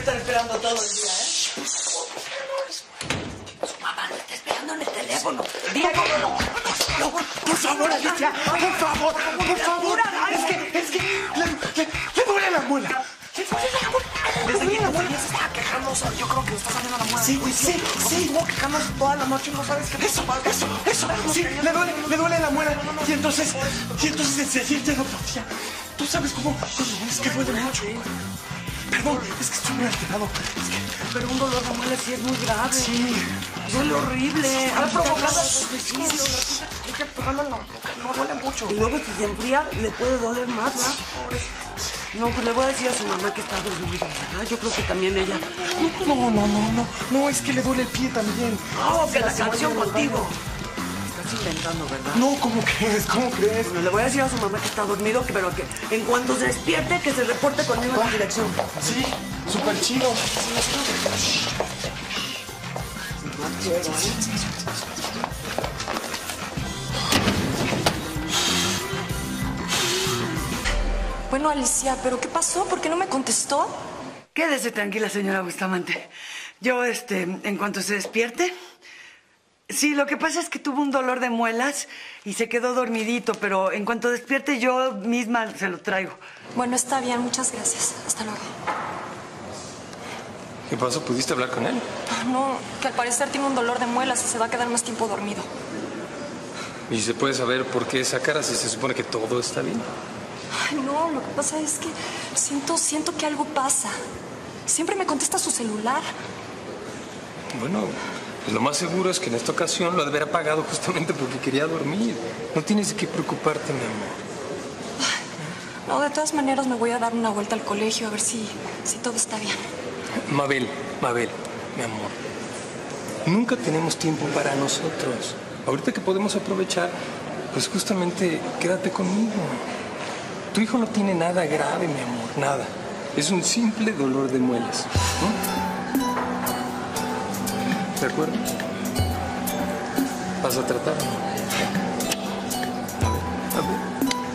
estar esperando todo el día, ¿eh? Mamá esperando en el teléfono. Diego, no, no, no, Por favor, Alicia, por favor, por favor. Es que, es que le, le, le duele la muela. Le duele la muela. Que yo creo que le está saliendo la muela. Sí, sí, sí. Estuvo quejándose toda la noche, no sabes qué Eso, eso, eso. Sí, le duele, le duele la muela. Y entonces, y entonces se siente la autopsia. Tú sabes cómo, es que duele mucho. Perdón, es que estoy muy alterado. Es que, Pero un dolor de muela sí es muy grave. sí. Duele horrible. Ha provocado ejercicios. No, no, no, no duele mucho. Y luego si se enfría, le puede doler más, ¿verdad? No, pues le voy a decir a su mamá que está dormida, ¿verdad? Yo creo que también ella. No, no, no, no, no. No, es que le duele el pie también. No, que la canción contigo. Estás inventando, ¿verdad? No, ¿cómo crees? ¿Cómo crees? Bueno, le voy a decir a su mamá que está dormido, que- pero que en cuanto se despierte, que se reporte conmigo en la dirección. Sí, súper chido. Bueno, Alicia, ¿pero qué pasó? ¿Por qué no me contestó? Quédese tranquila, señora Bustamante. Yo, este, en cuanto se despierte. Sí, lo que pasa es que tuvo un dolor de muelas y se quedó dormidito, pero en cuanto despierte yo misma se lo traigo. Bueno, está bien, muchas gracias. Hasta luego. ¿Qué pasó? ¿Pudiste hablar con él? Ah, No, que al parecer tiene un dolor de muelas y se va a quedar más tiempo dormido. ¿Y se puede saber por qué esa cara si se supone que todo está bien? Ay, no, lo que pasa es que siento, siento que algo pasa. Siempre me contesta su celular. Bueno, lo más seguro es que en esta ocasión lo ha de haber apagado justamente porque quería dormir. No tienes de qué preocuparte, mi amor. No, de todas maneras me voy a dar una vuelta al colegio a ver si, si todo está bien. Mabel, Mabel, mi amor. Nunca tenemos tiempo para nosotros. Ahorita que podemos aprovechar, pues justamente quédate conmigo. Tu hijo no tiene nada grave, mi amor, nada. Es un simple dolor de muelas. ¿no? ¿De acuerdo? ¿Vas a tratar? A ver,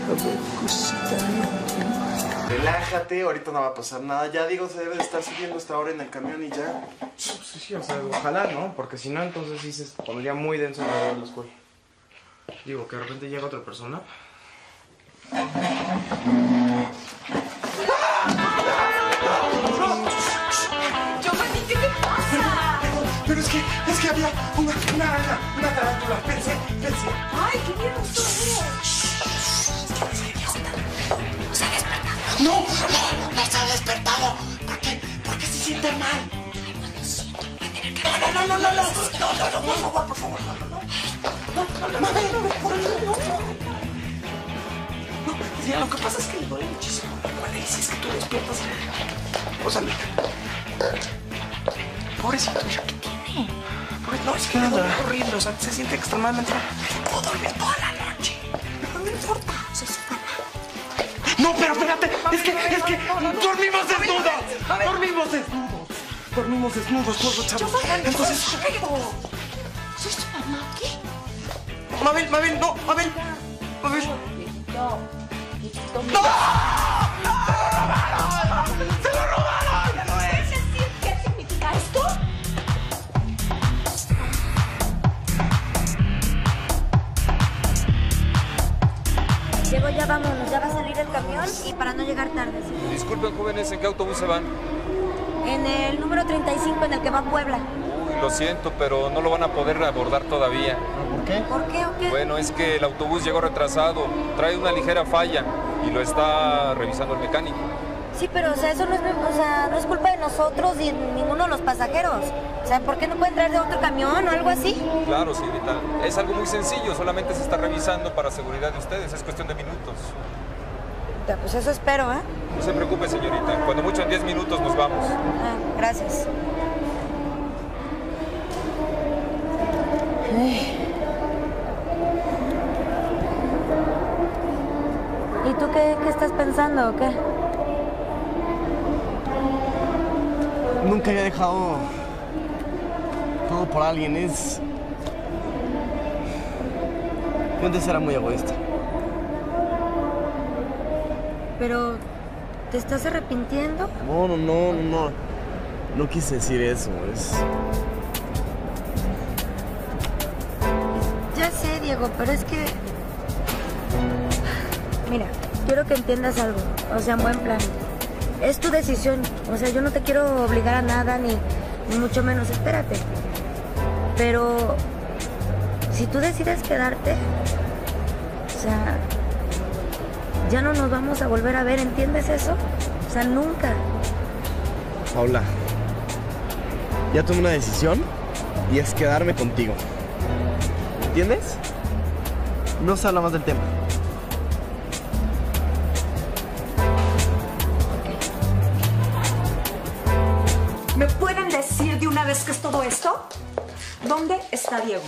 a ver, cosita. Relájate, ahorita no va a pasar nada. Ya digo, se debe de estar subiendo esta hora en el camión y ya. Sí, sí, o sea, ojalá, ¿no? Porque si no, entonces sí se pondría muy denso de la escuela. Digo, que de repente llega otra persona. había una, una, una, una tarántula. Pensé, pensé. ¡Ay, qué miedo No se ha despertado. No, no, no se ha despertado. ¿Por qué? ¿Por qué se siente mal? No, no, no, no, no, no, no, no, no, por favor, por favor, no, no, no, no, no, por no, lo que pasa es que le duele muchísimo. Bueno, y si es que tú despiertas, o sea, pobrecito, ¿qué tiene? No, es que duele horrible, o sea, se siente extremadamente. Puedo dormir toda la noche. No importa, se supera. No, pero espérate, es que, es que dormimos desnudos. Dormimos desnudos. Dormimos desnudos todos, chavos. Entonces, ¿Soy su mamá? ¿Qué? Mabel, Mabel, no, Mabel. Mabel. ¿Qué salir el camión y para no llegar tarde. ¿sí? Disculpen, jóvenes, ¿en qué autobús se van? En el número 35 en el que va a Puebla. Uy, lo siento, pero no lo van a poder abordar todavía. ¿Por qué o qué? Bueno, es que el autobús llegó retrasado, trae una ligera falla y lo está revisando el mecánico. Sí, pero o sea, eso no es, o sea, no es culpa de nosotros ni ninguno de los pasajeros. O sea, ¿por qué no pueden traer de otro camión o algo así? Claro, señorita. Es algo muy sencillo, solamente se está revisando para seguridad de ustedes, es cuestión de minutos. Pues eso espero, ¿eh? No se preocupe, señorita. Cuando mucho en 10 minutos nos vamos. Ah, gracias. Ay. ¿Y tú qué, qué estás pensando o qué? Nunca había dejado todo por alguien. Es. Yo antes era muy egoísta. Pero, ¿te estás arrepintiendo? No, no, no, no, no. no quise decir eso. Es. Ya sé, Diego, pero es que... Mira, quiero que entiendas algo, o sea, en buen plan. Es tu decisión, o sea, yo no te quiero obligar a nada, ni, ni mucho menos, espérate. Pero si tú decides quedarte, o sea, ya no nos vamos a volver a ver, ¿entiendes eso? O sea, nunca. Paula, ya tomé una decisión y es quedarme contigo. ¿Entiendes? No se habla más del tema. ¿Me pueden decir de una vez qué es todo esto? ¿Dónde está Diego?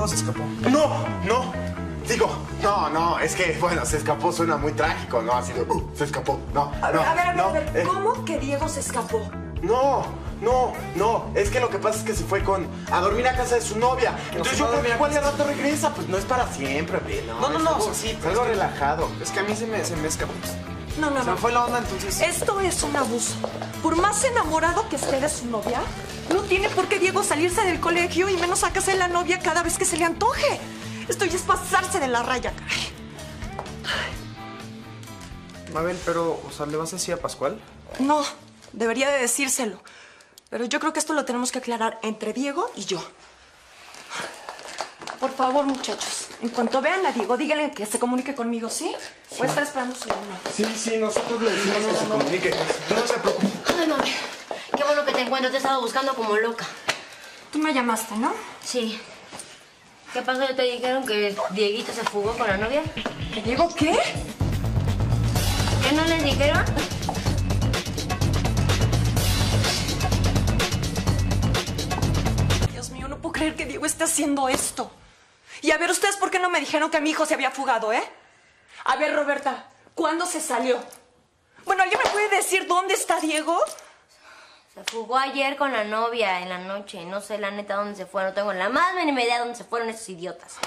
Diego se escapó. No, no. Digo, no, no, es que, bueno, se escapó, suena muy trágico, ¿no? Así de, uh, se escapó. No, A ver, no, a ver, a ver, no, a ver, eh, ¿cómo que Diego se escapó? no, no, no, es que lo que pasa es que se fue con a dormir a casa de su novia. Entonces yo creo que igual de rato regresa, pues no es para siempre, hombre, no. No, no, no, algo- sí, es pero algo relajado. Es que a mí se me, se me escapó. No, no, Se me no. fue la onda, entonces. Esto es un abuso. Por más enamorado que esté de su novia, no tiene por qué Diego salirse del colegio y menos a casa de la novia cada vez que se le antoje. Esto ya es pasarse de la raya, caray. Mabel, pero, o sea, ¿le vas a decir a Pascual? No, debería de decírselo. Pero yo creo que esto lo tenemos que aclarar entre Diego y yo. Por favor, muchachos, en cuanto vean a Diego, díganle que se comunique conmigo, ¿sí? Voy a estar esperando su llamada. Sí, sí, nosotros le decimos que se comunique. No se preocupe. Qué bueno que te encuentro, te he estado buscando como loca. Tú me llamaste, ¿no? Sí. ¿Qué pasó? ¿Ya te dijeron que Dieguito se fugó con la novia? ¿Que Diego qué? ¿Qué no les dijeron? Dios mío, no puedo creer que Diego esté haciendo esto. Y a ver, ¿ustedes por qué no me dijeron que mi hijo se había fugado, eh? A ver, Roberta, ¿cuándo se salió? Bueno, ¿alguien me puede decir dónde está Diego? Se fugó ayer con la novia en la noche. No sé la neta dónde se fue. No tengo la más mínima idea dónde se fueron esos idiotas.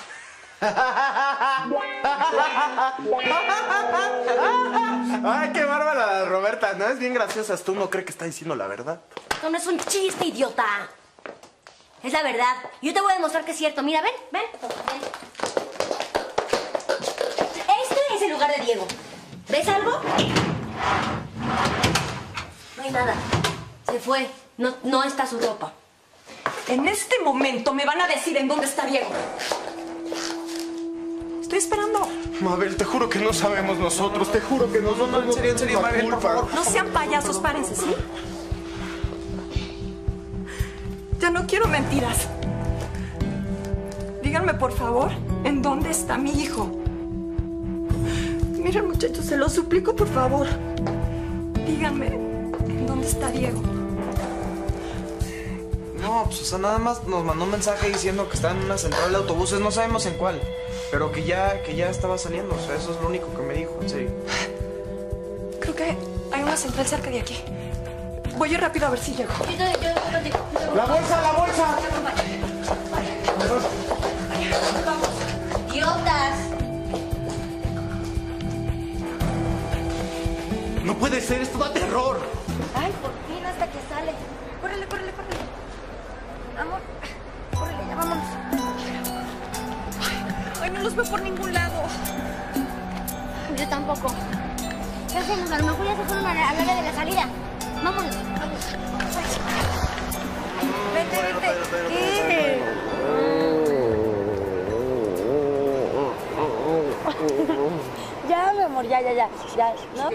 Ay, qué bárbara Roberta, ¿no? Es bien graciosa. Tú no crees que está diciendo la verdad. Esto no es un chiste, idiota. Es la verdad. Yo te voy a demostrar que es cierto. Mira, ven, ven. ven. Este es el lugar de Diego. ¿Ves algo? No hay nada. Se fue. No, no está su ropa. En este momento me van a decir en dónde está Diego. Estoy esperando. Mabel, te juro que no sabemos nosotros. Te juro que nosotros no, en serio, en serio, Mabel, por favor. No sean payasos, párense, ¿sí? Ya no quiero mentiras. Díganme, por favor, ¿en dónde está mi hijo? Miren, muchachos, se lo suplico, por favor. Díganme, ¿en dónde está Diego? No, pues, o sea, nada más nos mandó un mensaje diciendo que estaba en una central de autobuses, no sabemos en cuál. Pero que ya, que ya estaba saliendo, o sea, eso es lo único que me dijo, en serio. Creo que hay una central cerca de aquí. Voy a ir rápido a ver si llego. Yo, yo, yo, yo. ¡La bolsa, la bolsa! ¡Idiotas! Puede ser, esto da terror. Ay, por fin hasta que sale. Córrele, córrele, córrele. Amor, córrele, ya vámonos. Ay, no los veo por ningún lado. Yo tampoco. ¿Qué hacemos? A lo mejor ya se fueron a la, área de la salida. Vámonos, vamos. Vente, vente. ¿Qué? ya, mi amor, ya, ya, ya. Ya, ¿no?